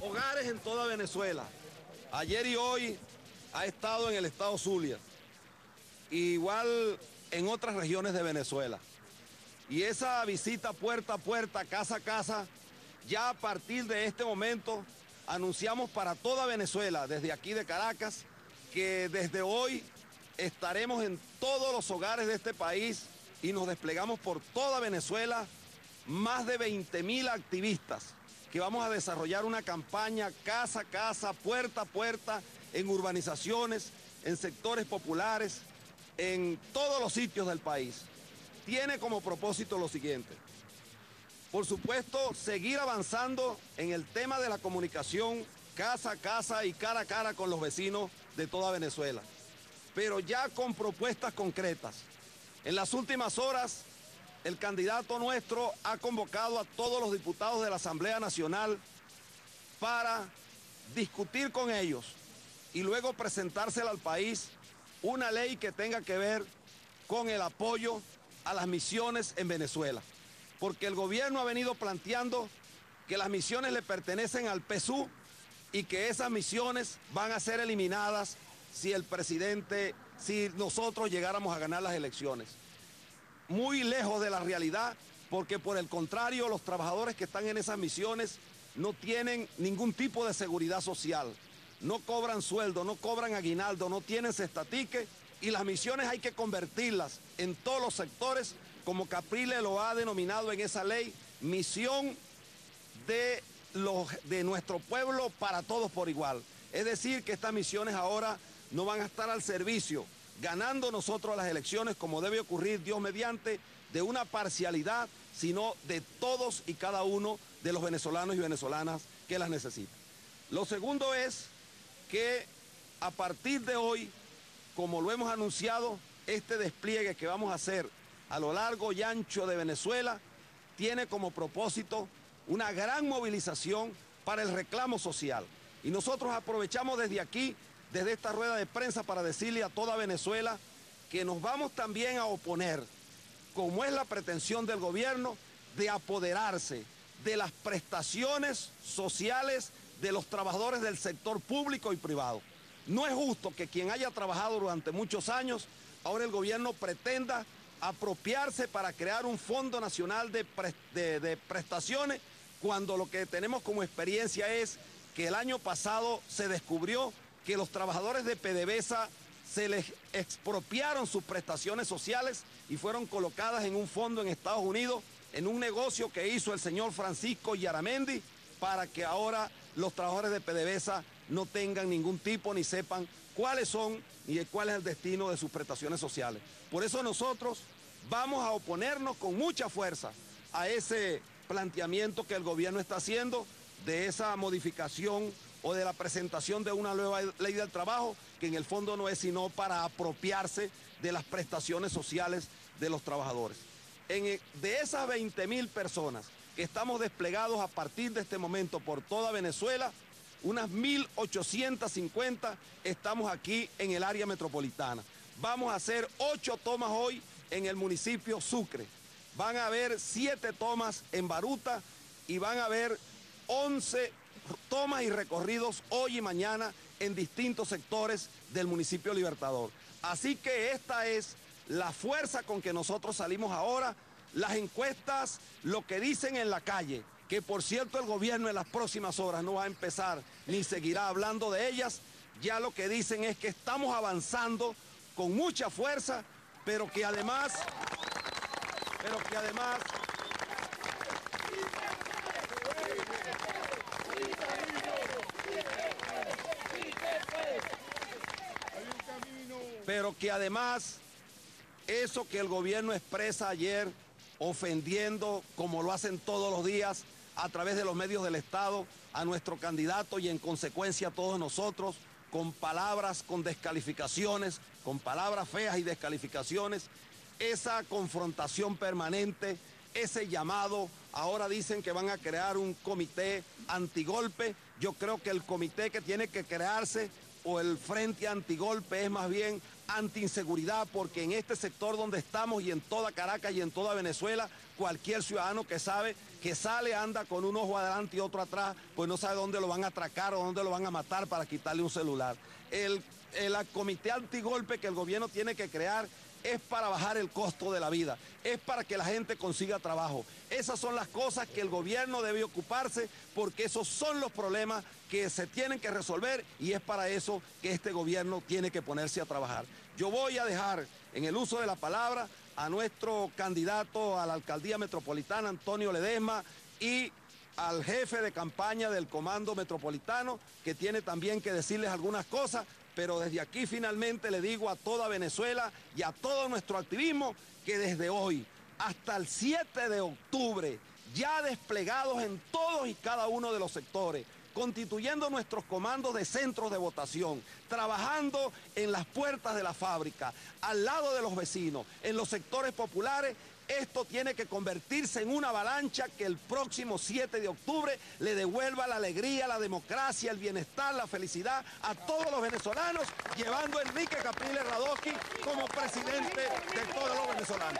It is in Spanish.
hogares en toda Venezuela. Ayer y hoy ha estado en el estado Zulia, igual en otras regiones de Venezuela. Y esa visita puerta a puerta, casa a casa, ya a partir de este momento anunciamos para toda Venezuela, desde aquí de Caracas, que desde hoy estaremos en todos los hogares de este país y nos desplegamos por toda Venezuela, más de 20 mil activistas que vamos a desarrollar una campaña casa a casa, puerta a puerta, en urbanizaciones, en sectores populares, en todos los sitios del país. Tiene como propósito lo siguiente. Por supuesto, seguir avanzando en el tema de la comunicación casa a casa y cara a cara con los vecinos de toda Venezuela, pero ya con propuestas concretas. En las últimas horas, el candidato nuestro ha convocado a todos los diputados de la Asamblea Nacional para discutir con ellos y luego presentársela al país una ley que tenga que ver con el apoyo a las misiones en Venezuela. Porque el gobierno ha venido planteando que las misiones le pertenecen al PSU y que esas misiones van a ser eliminadas si el presidente, si nosotros llegáramos a ganar las elecciones. Muy lejos de la realidad, porque por el contrario, los trabajadores que están en esas misiones no tienen ningún tipo de seguridad social, no cobran sueldo, no cobran aguinaldo, no tienen cestatique y las misiones hay que convertirlas en todos los sectores, como Caprile lo ha denominado en esa ley, misión de de nuestro pueblo para todos por igual. Es decir, que estas misiones ahora no van a estar al servicio, ganando nosotros las elecciones como debe ocurrir Dios mediante, de una parcialidad, sino de todos y cada uno de los venezolanos y venezolanas que las necesitan. Lo segundo es que a partir de hoy, como lo hemos anunciado, este despliegue que vamos a hacer a lo largo y ancho de Venezuela tiene como propósito una gran movilización para el reclamo social. Y nosotros aprovechamos desde aquí, desde esta rueda de prensa, para decirle a toda Venezuela que nos vamos también a oponer, como es la pretensión del gobierno, de apoderarse de las prestaciones sociales de los trabajadores del sector público y privado. No es justo que quien haya trabajado durante muchos años, ahora el gobierno pretenda apropiarse para crear un Fondo Nacional de, Prestaciones cuando lo que tenemos como experiencia es que el año pasado se descubrió que los trabajadores de PDVSA se les expropiaron sus prestaciones sociales y fueron colocadas en un fondo en Estados Unidos, en un negocio que hizo el señor Francisco Yaramendi, para que ahora los trabajadores de PDVSA no tengan ningún tipo ni sepan cuáles son y cuál es el destino de sus prestaciones sociales. Por eso nosotros vamos a oponernos con mucha fuerza a ese planteamiento que el gobierno está haciendo de esa modificación o de la presentación de una nueva ley del trabajo, que en el fondo no es sino para apropiarse de las prestaciones sociales de los trabajadores. En, de esas 20 mil personas que estamos desplegados a partir de este momento por toda Venezuela, unas 1.850 estamos aquí en el área metropolitana. Vamos a hacer ocho tomas hoy en el municipio Sucre van a haber siete tomas en Baruta y van a haber 11 tomas y recorridos hoy y mañana en distintos sectores del municipio Libertador. Así que esta es la fuerza con que nosotros salimos ahora. Las encuestas, lo que dicen en la calle, que por cierto el gobierno en las próximas horas no va a empezar ni seguirá hablando de ellas, ya lo que dicen es que estamos avanzando con mucha fuerza, pero que además pero que además pero que además eso que el gobierno expresa ayer ofendiendo como lo hacen todos los días a través de los medios del Estado a nuestro candidato y en consecuencia a todos nosotros con palabras, con descalificaciones, con palabras feas y descalificaciones esa confrontación permanente, ese llamado. Ahora dicen que van a crear un comité antigolpe. Yo creo que el comité que tiene que crearse o el frente antigolpe es más bien anti-inseguridad, porque en este sector donde estamos y en toda Caracas y en toda Venezuela, cualquier ciudadano que sabe que sale, anda con un ojo adelante y otro atrás, pues no sabe dónde lo van a atracar o dónde lo van a matar para quitarle un celular. El, el comité antigolpe que el gobierno tiene que crear es para bajar el costo de la vida, es para que la gente consiga trabajo. Esas son las cosas que el gobierno debe ocuparse porque esos son los problemas que se tienen que resolver y es para eso que este gobierno tiene que ponerse a trabajar. Yo voy a dejar en el uso de la palabra a nuestro candidato a la alcaldía metropolitana, Antonio Ledesma, y al jefe de campaña del Comando Metropolitano, que tiene también que decirles algunas cosas, pero desde aquí finalmente le digo a toda Venezuela y a todo nuestro activismo que desde hoy hasta el 7 de octubre, ya desplegados en todos y cada uno de los sectores, constituyendo nuestros comandos de centros de votación, trabajando en las puertas de la fábrica, al lado de los vecinos, en los sectores populares, esto tiene que convertirse en una avalancha que el próximo 7 de octubre le devuelva la alegría, la democracia, el bienestar, la felicidad a todos los venezolanos, llevando a Enrique Capriles Radoski como presidente de todos los venezolanos.